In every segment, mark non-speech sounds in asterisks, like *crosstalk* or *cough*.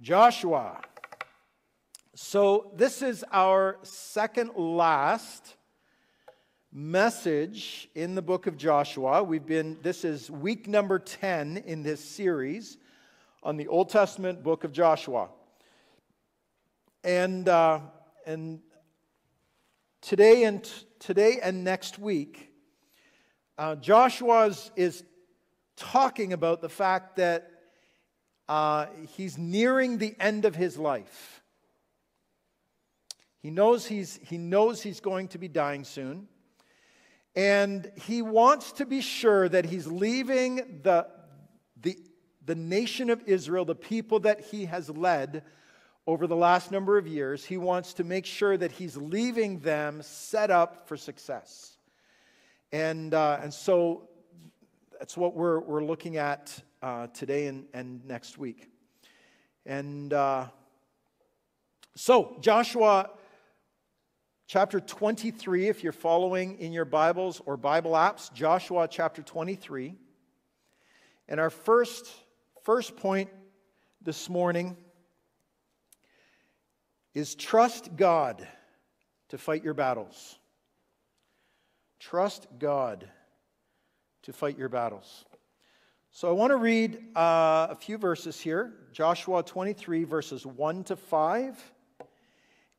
Joshua. So, this is our second last message in the book of Joshua. We've been, this is week number 10 in this series on the Old Testament book of Joshua. And, uh, and today, and today and next week, uh, Joshua is talking about the fact that uh, he's nearing the end of his life. He knows he's, he knows he's going to be dying soon. And he wants to be sure that he's leaving the, the, the nation of Israel, the people that he has led over the last number of years, he wants to make sure that he's leaving them set up for success. And, uh, and so that's what we're, we're looking at uh, today and, and next week. And uh, so, Joshua chapter 23, if you're following in your Bibles or Bible apps, Joshua chapter 23. And our first, first point this morning is trust God to fight your battles. Trust God to fight your battles. So I want to read uh, a few verses here Joshua 23, verses 1 to 5.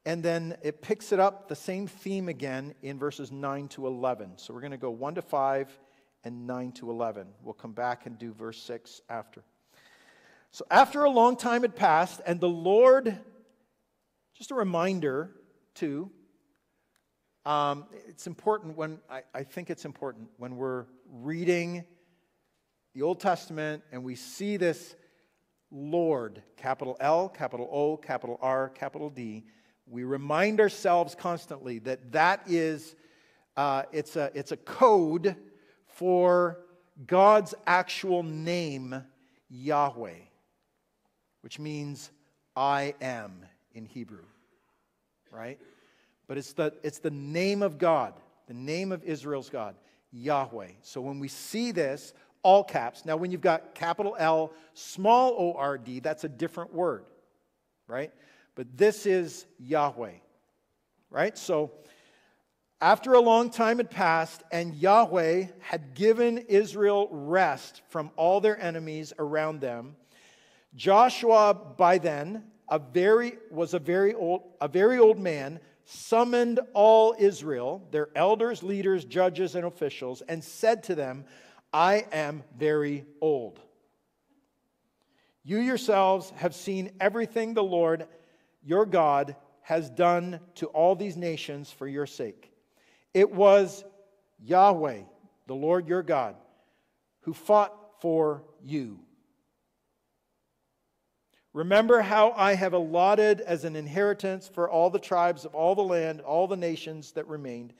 And then it picks it up, the same theme again, in verses 9 to 11. So we're going to go 1 to 5 and 9 to 11. We'll come back and do verse 6 after. So after a long time had passed, and the Lord, just a reminder too, um, it's important when, I, I think it's important when we're reading the Old Testament and we see this Lord, capital L, capital O, capital R, capital D, we remind ourselves constantly that that is, uh, it's, a, it's a code for God's actual name, Yahweh, which means I am in Hebrew, right? But it's the, it's the name of God, the name of Israel's God, Yahweh. So when we see this, all caps. Now, when you've got capital L, small o r d, that's a different word, right? But this is Yahweh, right? So, after a long time had passed, and Yahweh had given Israel rest from all their enemies around them, Joshua, by then, a very, was a very old, a very old man, summoned all Israel, their elders, leaders, judges, and officials, and said to them, I am very old. You yourselves have seen everything the Lord your God has done to all these nations for your sake. It was Yahweh, the Lord your God, who fought for you. Remember how I have allotted as an inheritance for all the tribes of all the land, all the nations that remained,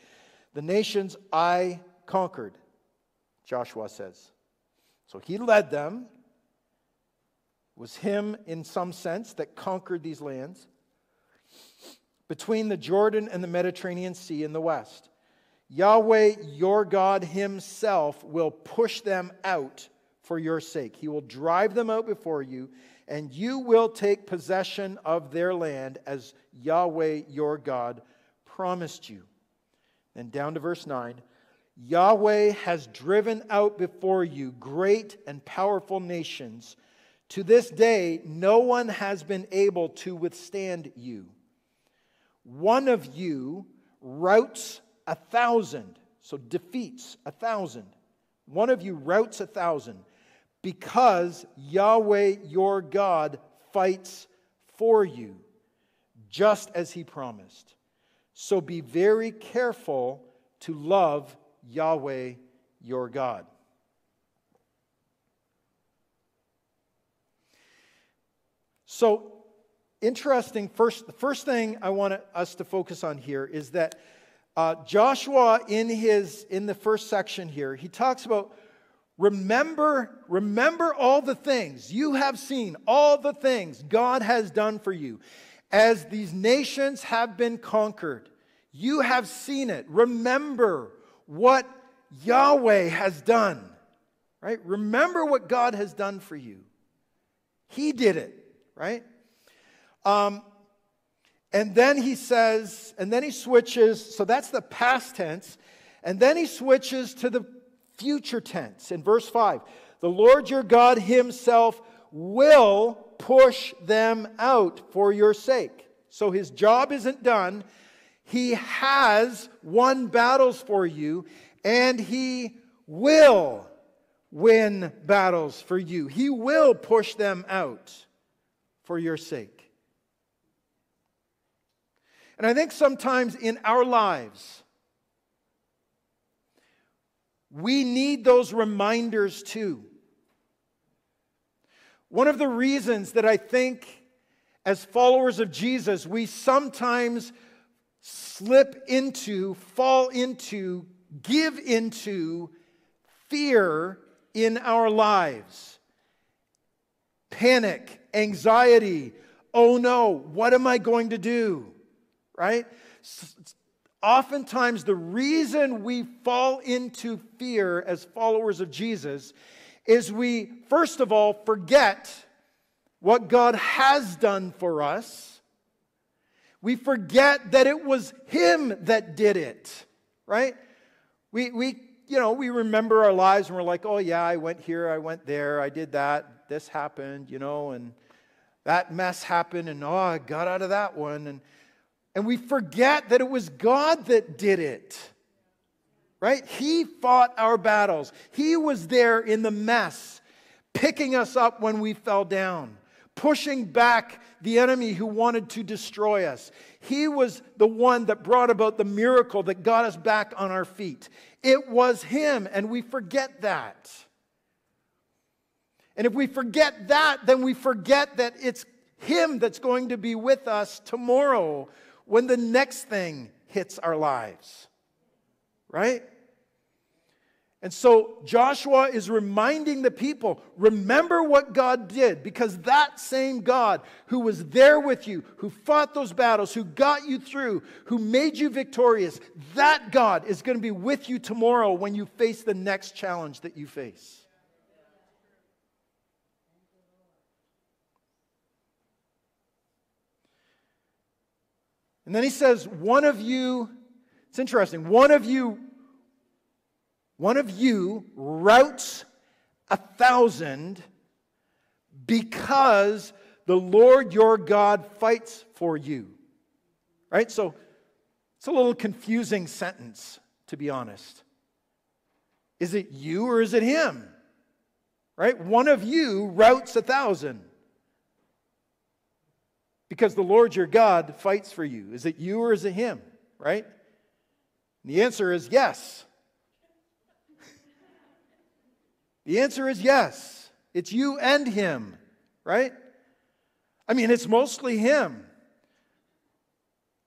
the nations I conquered Joshua says. So he led them. It was him, in some sense, that conquered these lands between the Jordan and the Mediterranean Sea in the west. Yahweh, your God Himself, will push them out for your sake. He will drive them out before you, and you will take possession of their land as Yahweh, your God, promised you. Then down to verse 9 Yahweh has driven out before you great and powerful nations. To this day, no one has been able to withstand you. One of you routs a thousand, so defeats a thousand. One of you routs a thousand because Yahweh your God fights for you, just as he promised. So be very careful to love Yahweh your God. So, interesting. First, the first thing I want us to focus on here is that uh, Joshua, in his in the first section here, he talks about remember remember all the things you have seen, all the things God has done for you, as these nations have been conquered. You have seen it. Remember what Yahweh has done, right? Remember what God has done for you. He did it, right? Um, and then he says, and then he switches, so that's the past tense. And then he switches to the future tense in verse 5. The Lord your God himself will push them out for your sake. So his job isn't done. He has won battles for you, and he will win battles for you. He will push them out for your sake. And I think sometimes in our lives, we need those reminders too. One of the reasons that I think, as followers of Jesus, we sometimes slip into, fall into, give into fear in our lives panic, anxiety. Oh no, what am I going to do? Right? Oftentimes, the reason we fall into fear as followers of Jesus is we, first of all, forget what God has done for us. We forget that it was Him that did it, right? We, we, you know, we remember our lives and we're like, oh, yeah, I went here, I went there, I did that, this happened, you know, and that mess happened, and oh, I got out of that one. And, and we forget that it was God that did it right? He fought our battles. He was there in the mess, picking us up when we fell down, pushing back the enemy who wanted to destroy us. He was the one that brought about the miracle that got us back on our feet. It was Him, and we forget that. And if we forget that, then we forget that it's Him that's going to be with us tomorrow when the next thing hits our lives right? And so Joshua is reminding the people remember what God did, because that same God who was there with you, who fought those battles, who got you through, who made you victorious, that God is going to be with you tomorrow when you face the next challenge that you face. And then he says, One of you it's interesting. One of you, one of you routs a thousand because the Lord your God fights for you. Right? So it's a little confusing sentence, to be honest. Is it you or is it him? Right? One of you routs a thousand because the Lord your God fights for you. Is it you or is it him? Right? the answer is yes. The answer is yes. It's you and him, right? I mean, it's mostly him.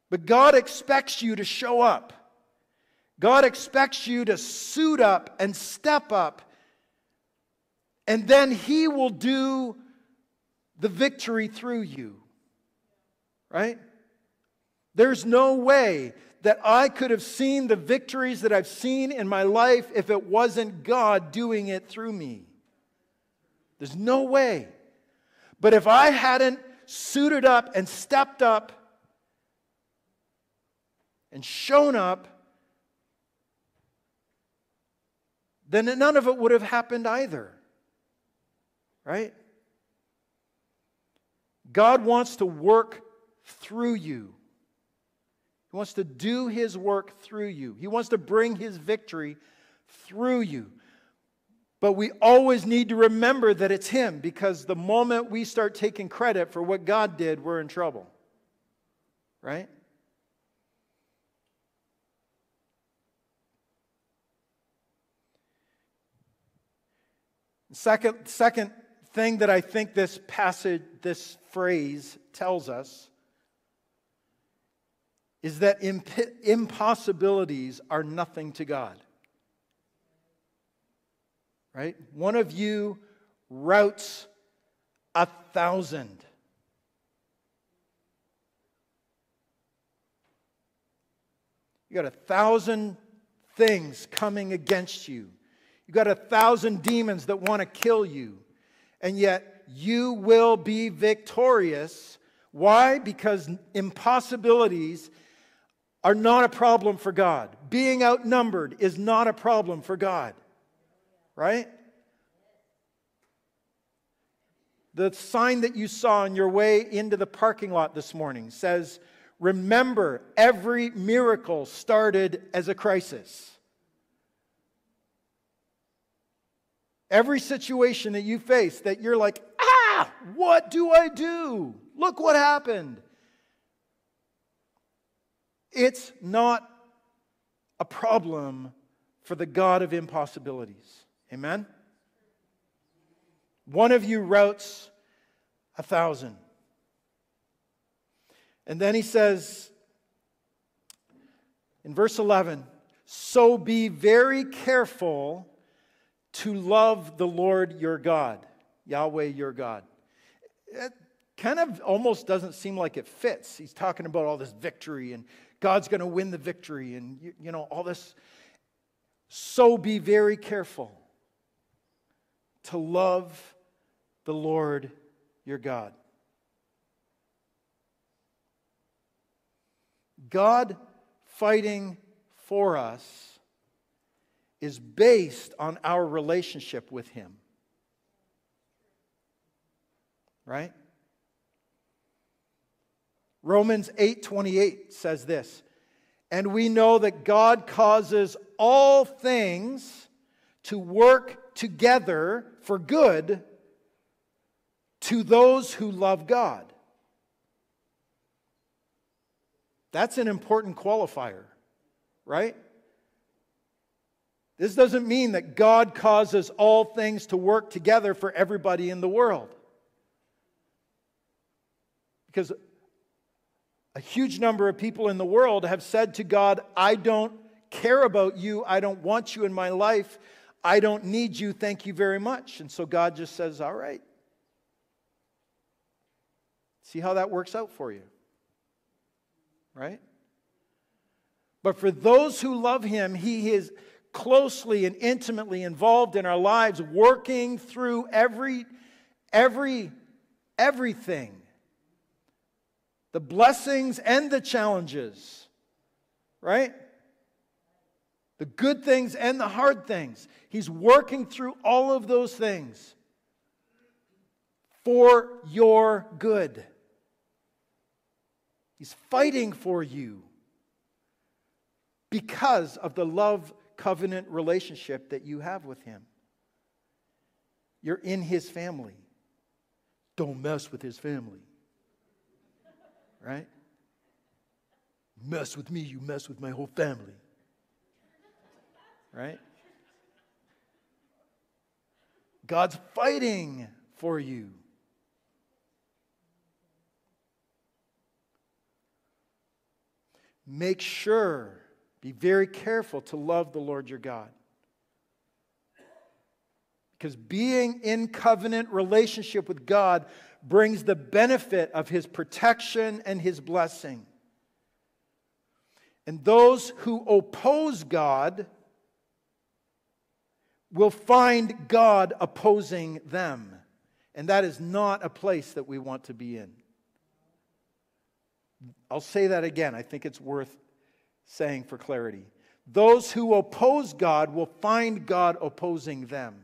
But God expects you to show up. God expects you to suit up and step up, and then He will do the victory through you. Right? There's no way that I could have seen the victories that I've seen in my life if it wasn't God doing it through me. There's no way. But if I hadn't suited up and stepped up and shown up, then none of it would have happened either. Right? God wants to work through you. He wants to do His work through you. He wants to bring His victory through you. But we always need to remember that it's Him because the moment we start taking credit for what God did, we're in trouble. Right? Second, second thing that I think this passage, this phrase tells us is that imp- impossibilities are nothing to God. Right? One of you routs a thousand. You got a thousand things coming against you. You got a thousand demons that want to kill you. And yet you will be victorious Why? Because impossibilities are not a problem for God. Being outnumbered is not a problem for God. Right? The sign that you saw on your way into the parking lot this morning says, Remember, every miracle started as a crisis. Every situation that you face that you're like, ah, what do I do? Look what happened. It's not a problem for the God of impossibilities. Amen? One of you routs a thousand. And then he says in verse 11, so be very careful to love the Lord your God, Yahweh your God. It kind of almost doesn't seem like it fits. He's talking about all this victory and God's going to win the victory and, you, you know, all this. So be very careful to love the Lord your God. God fighting for us is based on our relationship with Him. Right? Romans 8:28 says this, and we know that God causes all things to work together for good to those who love God. That's an important qualifier, right? This doesn't mean that God causes all things to work together for everybody in the world. Because a huge number of people in the world have said to God, I don't care about you. I don't want you in my life. I don't need you. Thank you very much. And so God just says, All right. See how that works out for you. Right? But for those who love Him, He is closely and intimately involved in our lives, working through every, every, everything the blessings and the challenges, right? The good things and the hard things. He's working through all of those things for your good. He's fighting for you because of the love covenant relationship that you have with Him. You're in His family. Don't mess with His family right? Mess with me, you mess with my whole family. Right? God's fighting for you. Make sure, be very careful to love the Lord your God. Because being in covenant relationship with God brings the benefit of his protection and his blessing. And those who oppose God will find God opposing them. And that is not a place that we want to be in. I'll say that again. I think it's worth saying for clarity. Those who oppose God will find God opposing them.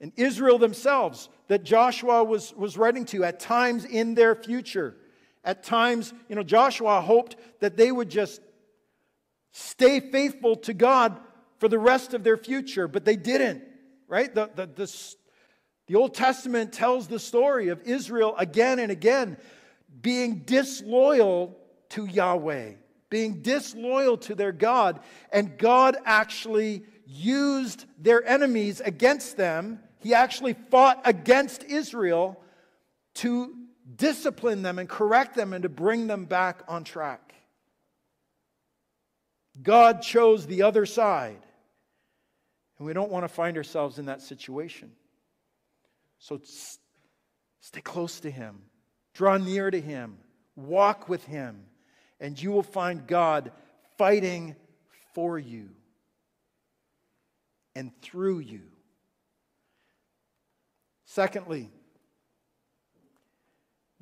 And Israel themselves that Joshua was, was writing to at times in their future. At times, you know, Joshua hoped that they would just stay faithful to God for the rest of their future, but they didn't, right? The, the, the, the Old Testament tells the story of Israel again and again being disloyal to Yahweh, being disloyal to their God, and God actually used their enemies against them he actually fought against Israel to discipline them and correct them and to bring them back on track. God chose the other side. And we don't want to find ourselves in that situation. So stay close to Him, draw near to Him, walk with Him, and you will find God fighting for you and through you. Secondly,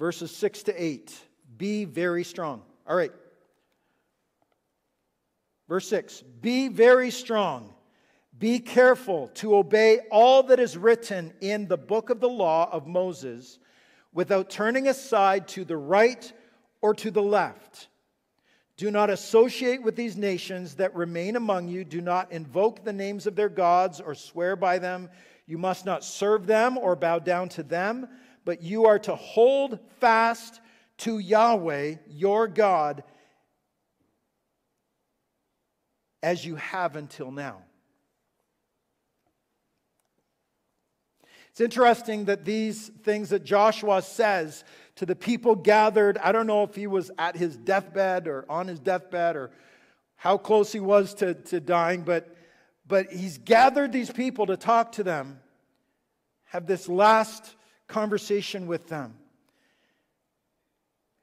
verses 6 to 8. Be very strong. All right. Verse 6 Be very strong. Be careful to obey all that is written in the book of the law of Moses without turning aside to the right or to the left. Do not associate with these nations that remain among you. Do not invoke the names of their gods or swear by them. You must not serve them or bow down to them, but you are to hold fast to Yahweh, your God, as you have until now. It's interesting that these things that Joshua says to the people gathered, I don't know if he was at his deathbed or on his deathbed or how close he was to, to dying, but, but he's gathered these people to talk to them, have this last conversation with them.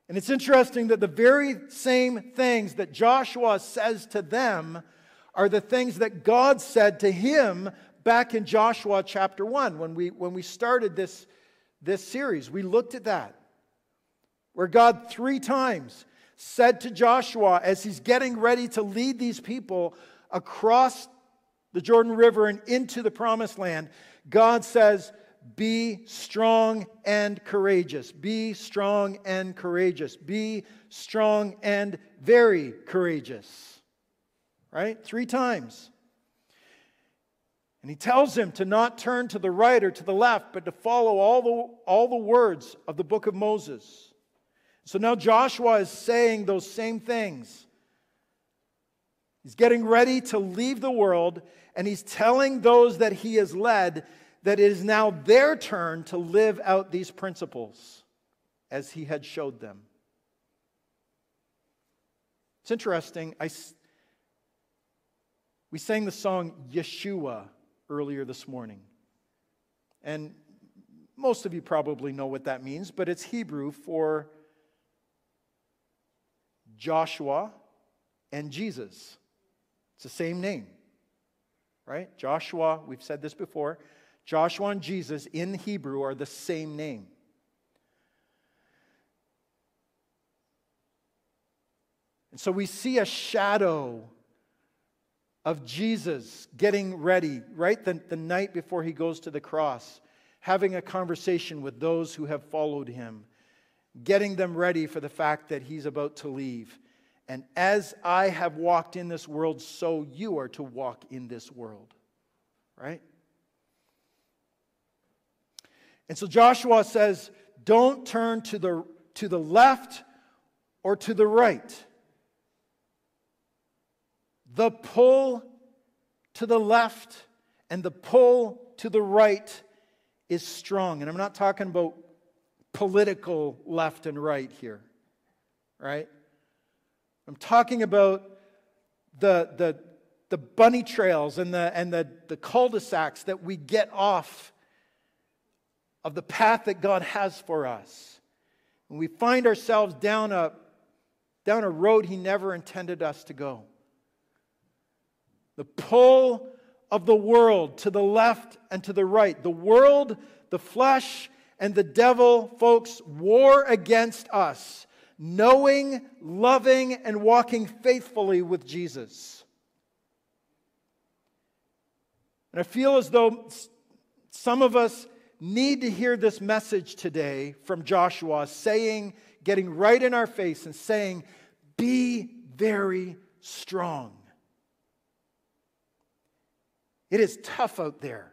And it's interesting that the very same things that Joshua says to them are the things that God said to him back in Joshua chapter 1 when we, when we started this, this series. We looked at that, where God three times said to Joshua as he's getting ready to lead these people across the Jordan River and into the promised land, God says, Be strong and courageous. Be strong and courageous. Be strong and very courageous. Right? Three times. And he tells him to not turn to the right or to the left, but to follow all the, all the words of the book of Moses. So now Joshua is saying those same things. He's getting ready to leave the world, and he's telling those that he has led that it is now their turn to live out these principles as he had showed them. It's interesting. I, we sang the song Yeshua earlier this morning. And most of you probably know what that means, but it's Hebrew for Joshua and Jesus. It's the same name, right? Joshua, we've said this before. Joshua and Jesus in Hebrew are the same name. And so we see a shadow of Jesus getting ready, right? The, the night before he goes to the cross, having a conversation with those who have followed him, getting them ready for the fact that he's about to leave. And as I have walked in this world, so you are to walk in this world, right? And so Joshua says, don't turn to the, to the left or to the right. The pull to the left and the pull to the right is strong. And I'm not talking about political left and right here, right? I'm talking about the, the, the bunny trails and the, and the, the cul de sacs that we get off of the path that God has for us. And we find ourselves down a, down a road He never intended us to go the pull of the world to the left and to the right. The world, the flesh, and the devil, folks, war against us, knowing, loving, and walking faithfully with Jesus. And I feel as though some of us need to hear this message today from Joshua, saying, getting right in our face and saying, Be very strong. It is tough out there.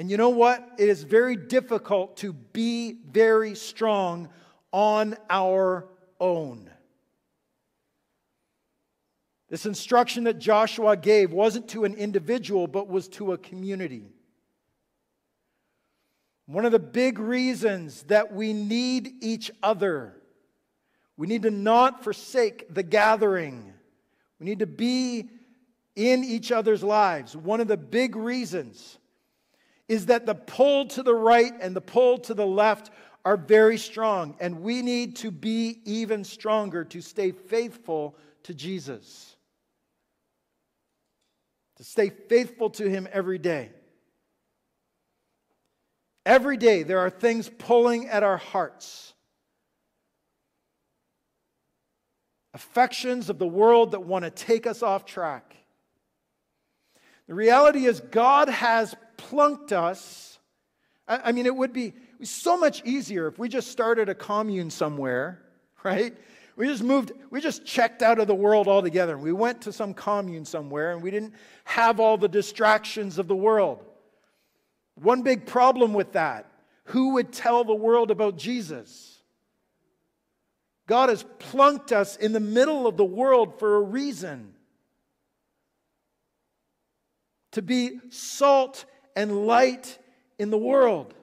And you know what? It is very difficult to be very strong on our own. This instruction that Joshua gave wasn't to an individual, but was to a community. One of the big reasons that we need each other, we need to not forsake the gathering. We need to be in each other's lives. One of the big reasons is that the pull to the right and the pull to the left are very strong, and we need to be even stronger to stay faithful to Jesus, to stay faithful to Him every day. Every day there are things pulling at our hearts. Affections of the world that want to take us off track. The reality is, God has plunked us. I mean, it would be so much easier if we just started a commune somewhere, *laughs* right? We just moved, we just checked out of the world altogether. We went to some commune somewhere and we didn't have all the distractions of the world. One big problem with that who would tell the world about Jesus? God has plunked us in the middle of the world for a reason to be salt and light in the world.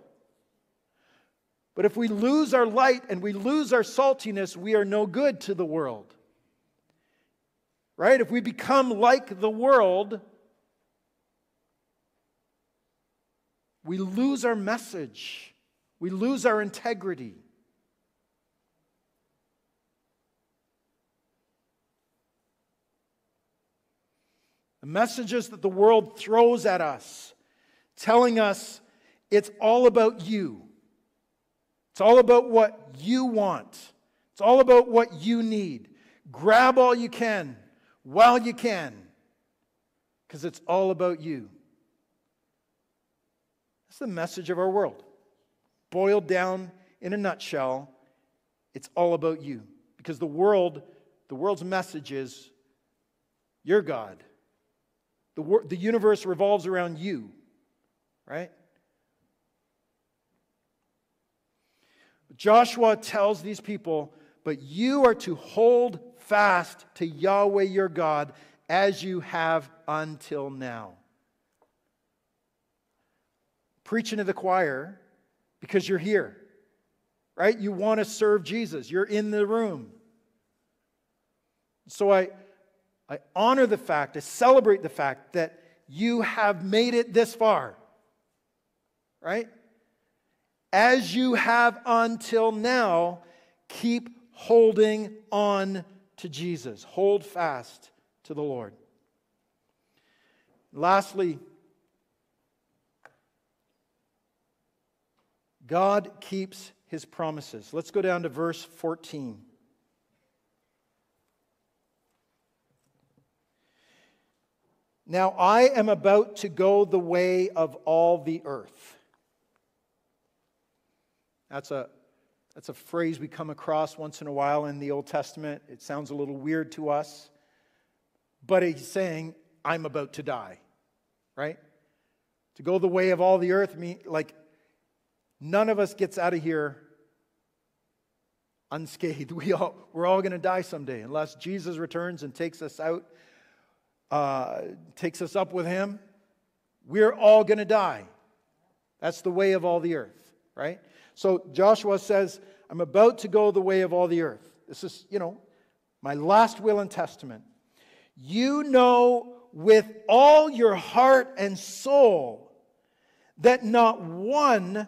But if we lose our light and we lose our saltiness, we are no good to the world. Right? If we become like the world, we lose our message, we lose our integrity. The messages that the world throws at us, telling us it's all about you. It's all about what you want. It's all about what you need. Grab all you can while you can, because it's all about you. That's the message of our world. Boiled down in a nutshell, it's all about you. Because the world, the world's message is you're God. The, wor- the universe revolves around you, right? Joshua tells these people, but you are to hold fast to Yahweh your God as you have until now. Preaching to the choir because you're here, right? You want to serve Jesus, you're in the room. So I, I honor the fact, I celebrate the fact that you have made it this far, right? as you have until now, keep holding on to Jesus. Hold fast to the Lord. Lastly, God keeps his promises. Let's go down to verse 14. Now I am about to go the way of all the earth. That's a, that's a phrase we come across once in a while in the Old Testament. It sounds a little weird to us, but he's saying, I'm about to die, right? To go the way of all the earth, like none of us gets out of here unscathed. *laughs* We all, we're all going to die someday unless Jesus returns and takes us out, uh, takes us up with him. We're all going to die. That's the way of all the earth, right? So Joshua says, I'm about to go the way of all the earth. This is, you know, my last will and testament. You know with all your heart and soul that not one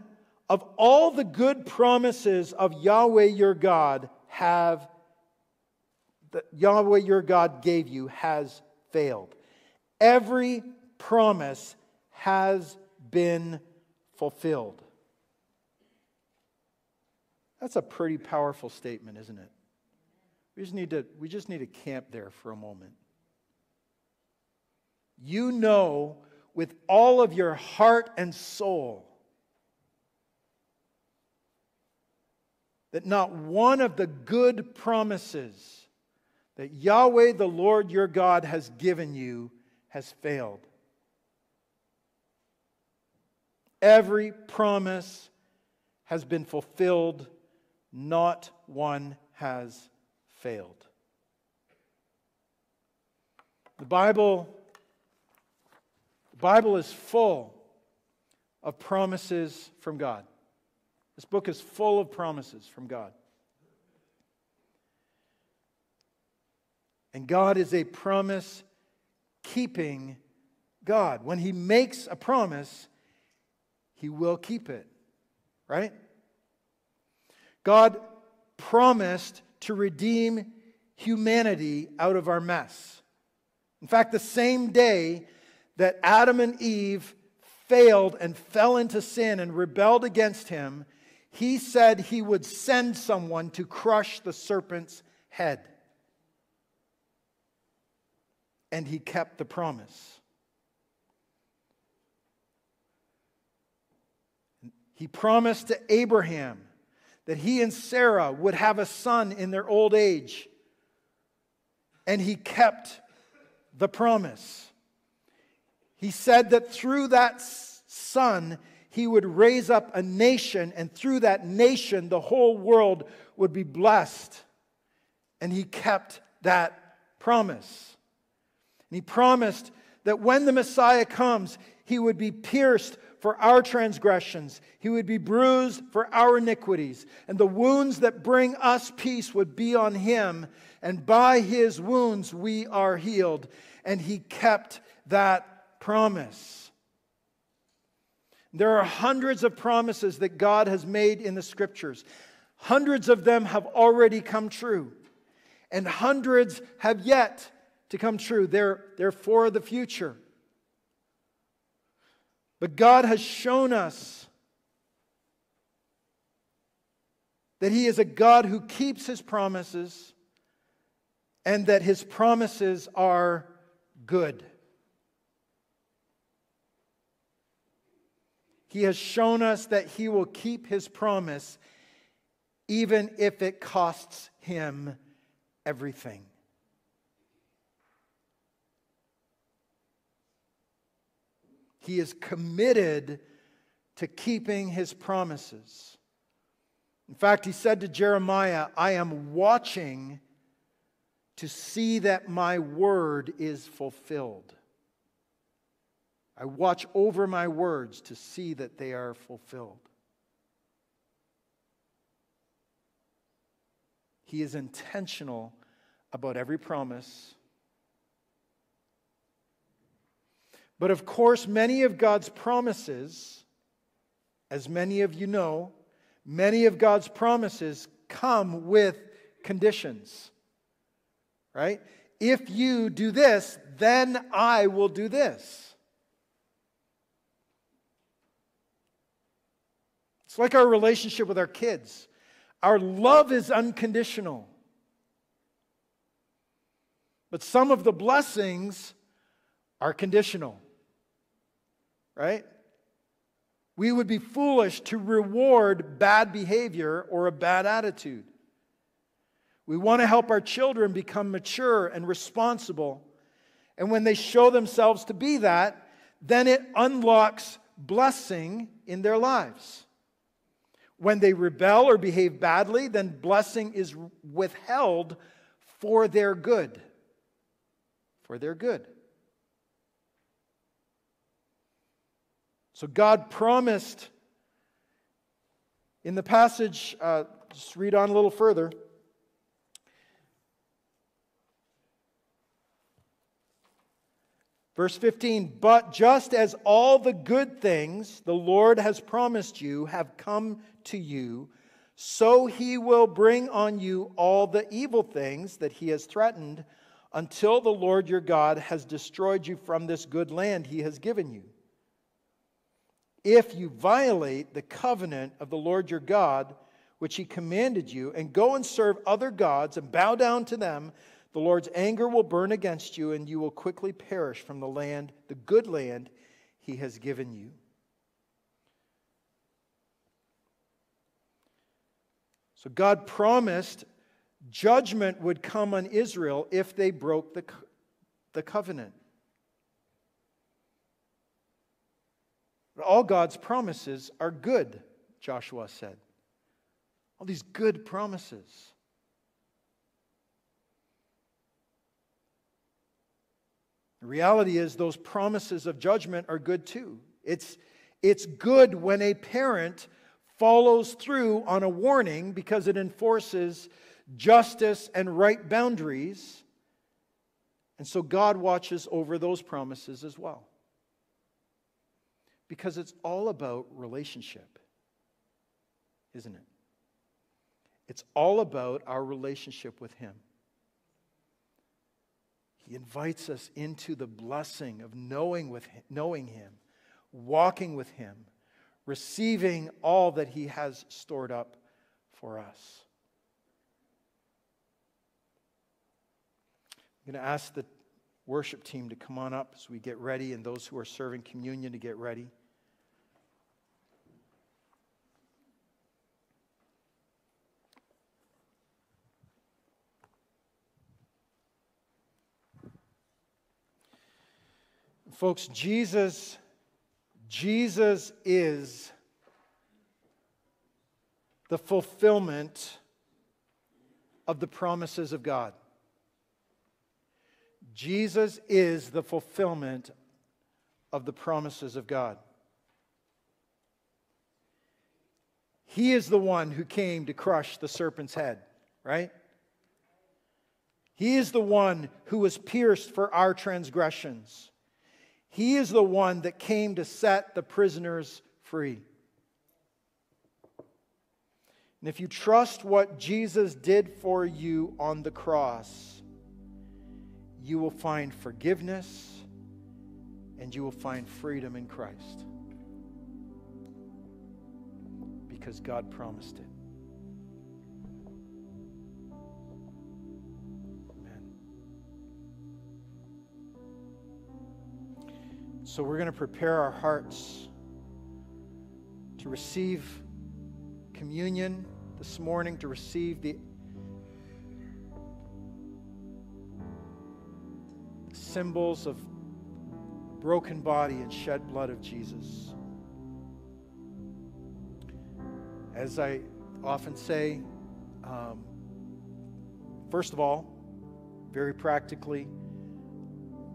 of all the good promises of Yahweh your God have that Yahweh your God gave you has failed. Every promise has been fulfilled. That's a pretty powerful statement, isn't it? We just need to, we just need to camp there for a moment. You know with all of your heart and soul that not one of the good promises that Yahweh the Lord your God has given you has failed. Every promise has been fulfilled not one has failed. The Bible, the Bible is full of promises from God. This book is full of promises from God. And God is a promise keeping God. When He makes a promise, He will keep it, right? God promised to redeem humanity out of our mess. In fact, the same day that Adam and Eve failed and fell into sin and rebelled against him, he said he would send someone to crush the serpent's head. And he kept the promise. He promised to Abraham that he and Sarah would have a son in their old age. And he kept the promise. He said that through that son, he would raise up a nation, and through that nation, the whole world would be blessed. And he kept that promise. And he promised that when the Messiah comes, he would be pierced for our transgressions, he would be bruised for our iniquities, and the wounds that bring us peace would be on him, and by his wounds we are healed. And he kept that promise. There are hundreds of promises that God has made in the scriptures. Hundreds of them have already come true, and hundreds have yet to come true. They're, they're for the future. But God has shown us that He is a God who keeps His promises and that His promises are good. He has shown us that he will keep his promise even if it costs him everything. He is committed to keeping his promises. In fact, he said to Jeremiah, I am watching to see that my word is fulfilled. I watch over my words to see that they are fulfilled. He is intentional about every promise. But of course, many of God's promises, as many of you know, many of God's promises come with conditions. Right? If you do this, then I will do this. It's like our relationship with our kids. Our love is unconditional. But some of the blessings are conditional, right? We would be foolish to reward bad behavior or a bad attitude. We want to help our children become mature and responsible. And when they show themselves to be that, then it unlocks blessing in their lives. When they rebel or behave badly, then blessing is withheld for their good. For their good. So God promised in the passage, uh, just read on a little further. Verse 15, but just as all the good things the Lord has promised you have come to you, so he will bring on you all the evil things that he has threatened until the Lord your God has destroyed you from this good land he has given you. If you violate the covenant of the Lord your God, which he commanded you, and go and serve other gods and bow down to them, the Lord's anger will burn against you, and you will quickly perish from the land, the good land he has given you. So God promised judgment would come on Israel if they broke the, the covenant. All God's promises are good, Joshua said. All these good promises. The reality is, those promises of judgment are good too. It's, it's good when a parent follows through on a warning because it enforces justice and right boundaries. And so God watches over those promises as well. Because it's all about relationship, isn't it? It's all about our relationship with Him. He invites us into the blessing of knowing, with him, knowing Him, walking with Him, receiving all that He has stored up for us. I'm going to ask the worship team to come on up as we get ready and those who are serving communion to get ready. Folks, Jesus Jesus is the fulfillment of the promises of God. Jesus is the fulfillment of the promises of God. He is the one who came to crush the serpent's head, right? He is the one who was pierced for our transgressions. He is the one that came to set the prisoners free. And if you trust what Jesus did for you on the cross, you will find forgiveness and you will find freedom in Christ. Because God promised it. So we're going to prepare our hearts to receive communion this morning, to receive the symbols of broken body and shed blood of Jesus. As I often say, um, first of all, very practically,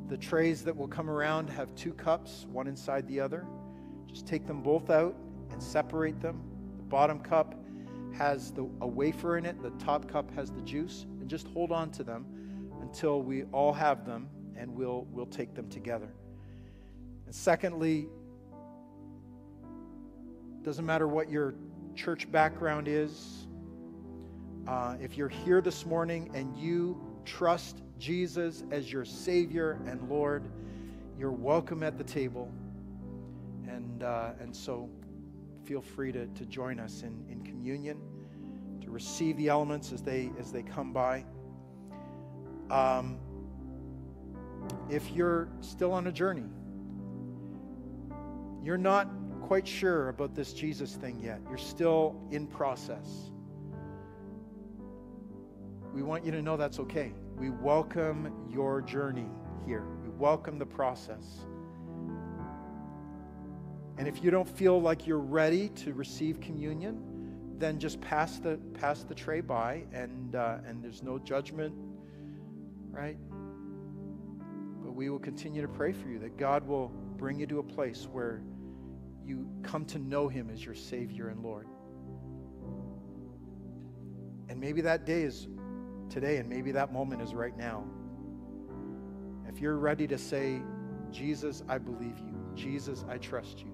the trays that will come around have two cups, one inside the other. Just take them both out and separate them. The bottom cup has the, a wafer in it, the top cup has the juice, and just hold on to them until we all have them and we'll, we'll take them together. And secondly, doesn't matter what your church background is, uh, if you're here this morning and you trust Jesus as your Savior and Lord, you're welcome at the table. And, uh, and so feel free to, to join us in, in communion, to receive the elements as they, as they come by. Um, if you're still on a journey, you're not quite sure about this Jesus thing yet, you're still in process. We want you to know that's okay. We welcome your journey here. We welcome the process. And if you don't feel like you're ready to receive communion, then just pass the pass the tray by, and uh, and there's no judgment, right? But we will continue to pray for you that God will bring you to a place where you come to know Him as your Savior and Lord. And maybe that day is today, and maybe that moment is right now. If you're ready to say, Jesus, I believe you, Jesus, I trust you,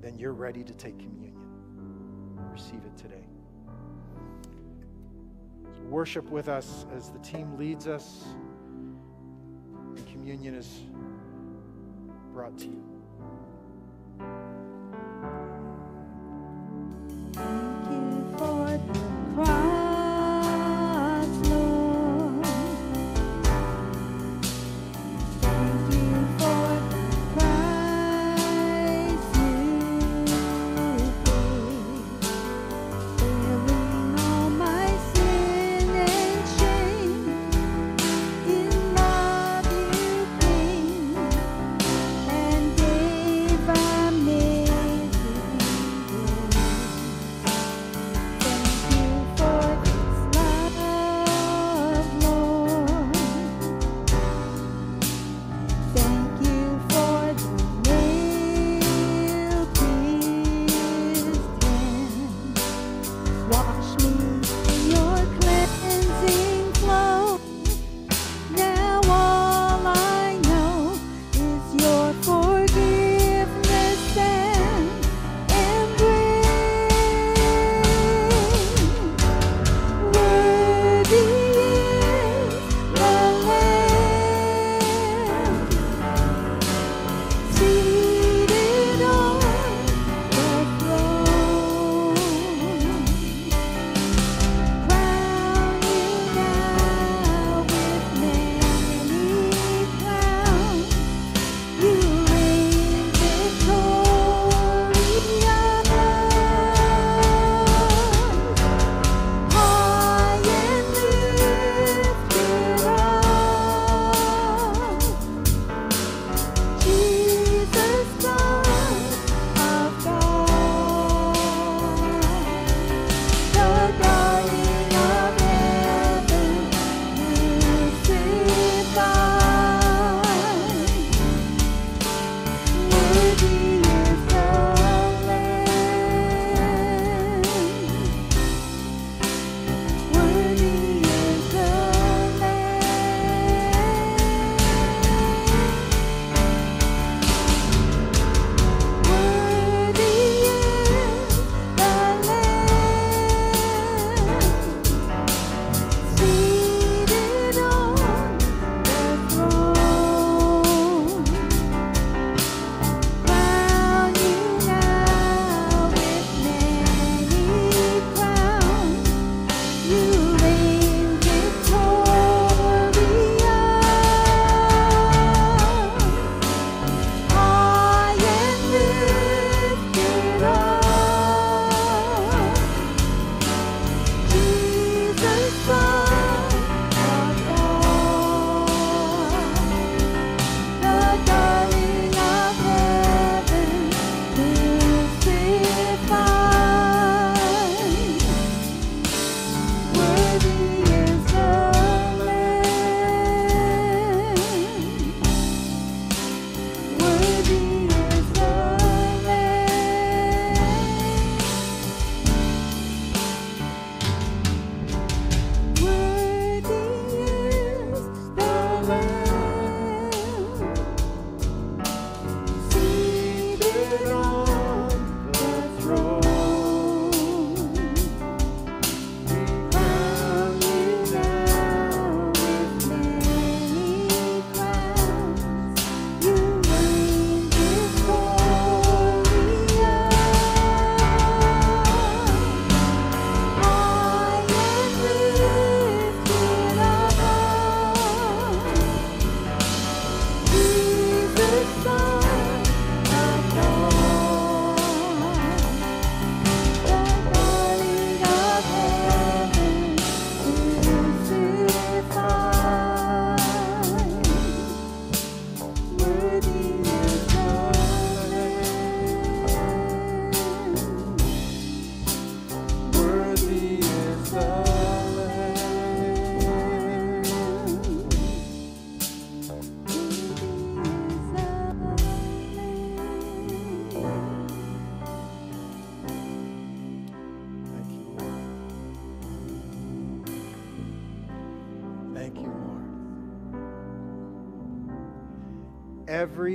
then you're ready to take communion. Receive it today. Worship with us as the team leads us and communion is brought to you.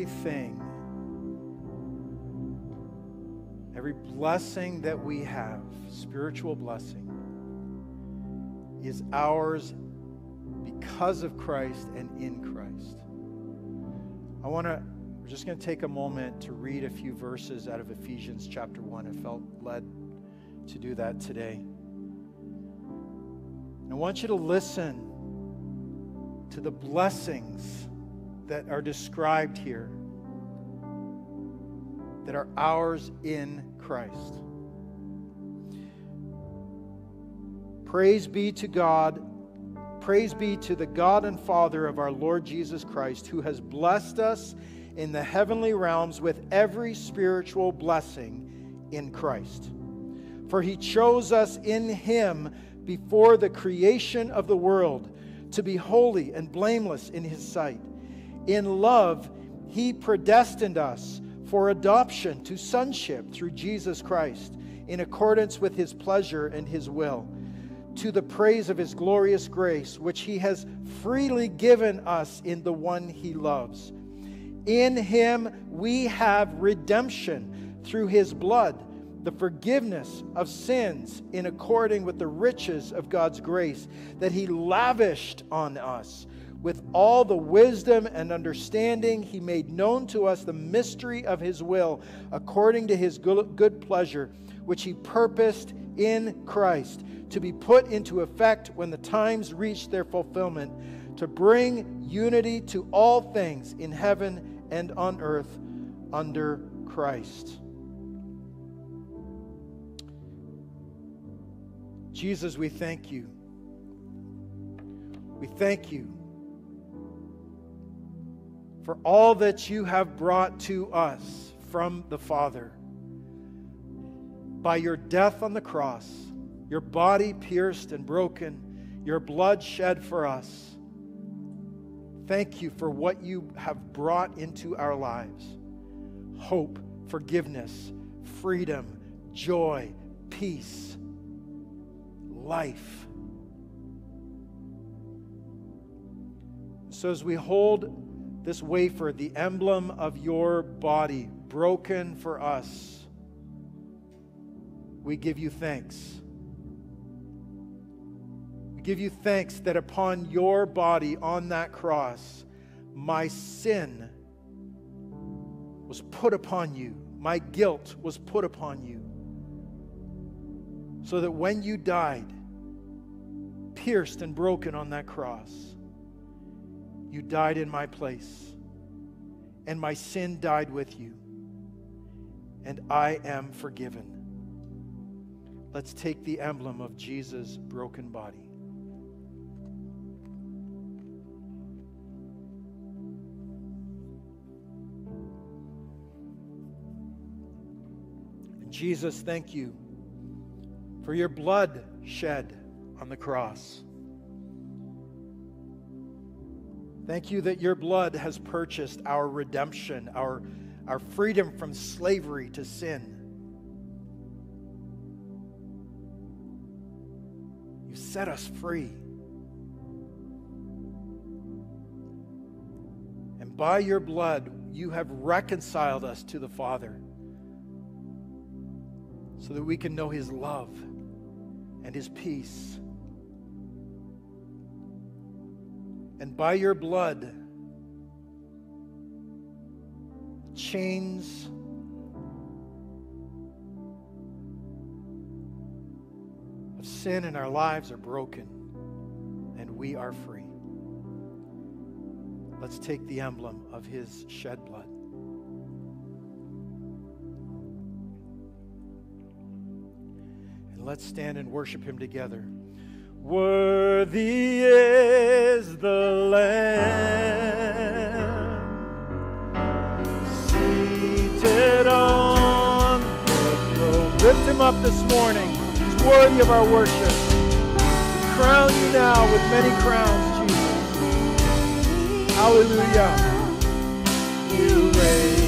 Everything, every blessing that we have, spiritual blessing, is ours because of Christ and in Christ. I want to, we're just going to take a moment to read a few verses out of Ephesians chapter 1. I felt led to do that today. I want you to listen to the blessings that are described here that are ours in Christ. Praise be to God. Praise be to the God and Father of our Lord Jesus Christ, who has blessed us in the heavenly realms with every spiritual blessing in Christ. For he chose us in him before the creation of the world to be holy and blameless in his sight. In love, he predestined us for adoption to sonship through Jesus Christ, in accordance with his pleasure and his will, to the praise of his glorious grace, which he has freely given us in the one he loves. In him we have redemption through his blood the forgiveness of sins in according with the riches of God's grace that He lavished on us. With all the wisdom and understanding, He made known to us the mystery of His will according to His good pleasure, which He purposed in Christ to be put into effect when the times reach their fulfillment, to bring unity to all things in heaven and on earth under Christ. Jesus, we thank you. We thank you for all that you have brought to us from the Father. By your death on the cross, your body pierced and broken, your blood shed for us. Thank you for what you have brought into our lives hope, forgiveness, freedom, joy, peace life. So, as we hold this wafer, the emblem of your body, broken for us, we give you thanks. We give you thanks that upon your body on that cross, my sin was put upon you, my guilt was put upon you. So that when you died, pierced and broken on that cross, you died in my place, and my sin died with you, and I am forgiven. Let's take the emblem of Jesus' broken body. Jesus, thank you for your blood shed on the cross. Thank you that your blood has purchased our redemption, our, our freedom from slavery to sin. You set us free. And by your blood, you have reconciled us to the Father so that we can know his love and his peace. And by your blood, chains of sin in our lives are broken and we are free. Let's take the emblem of his shed blood. And let's stand and worship him together. Worthy is the Lamb seated on the throne. Lift him up this morning. He's worthy of our worship. Crown you now with many crowns, Jesus. Hallelujah. You reign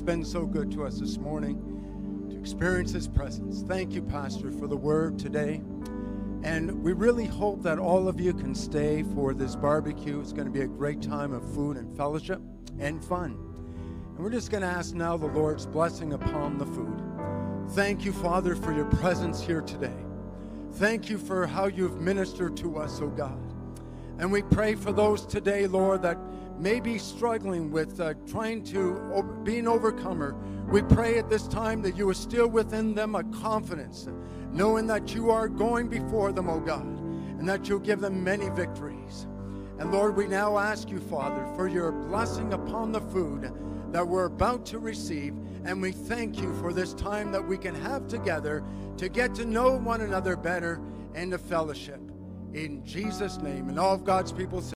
Lord's been so good to us this morning to experience His presence. Thank you, Pastor, for the word today. And we really hope that all of you can stay for this barbecue. It's going to be a great time of food and fellowship and fun. And we're just going to ask now the Lord's blessing upon the food. Thank you, Father, for your presence here today. Thank you for how you've ministered to us, oh God. And we pray for those today, Lord, that may be struggling with uh, trying to o- be an overcomer. We pray at this time that you are still within them a confidence, knowing that you are going before them, oh God, and that you'll give them many victories. And Lord, we now ask you, Father, for your blessing upon the food that we're about to receive. And we thank you for this time that we can have together to get to know one another better and to fellowship. In Jesus' name. And all of God's people say,